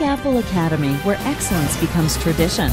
Apple Academy, where excellence becomes tradition.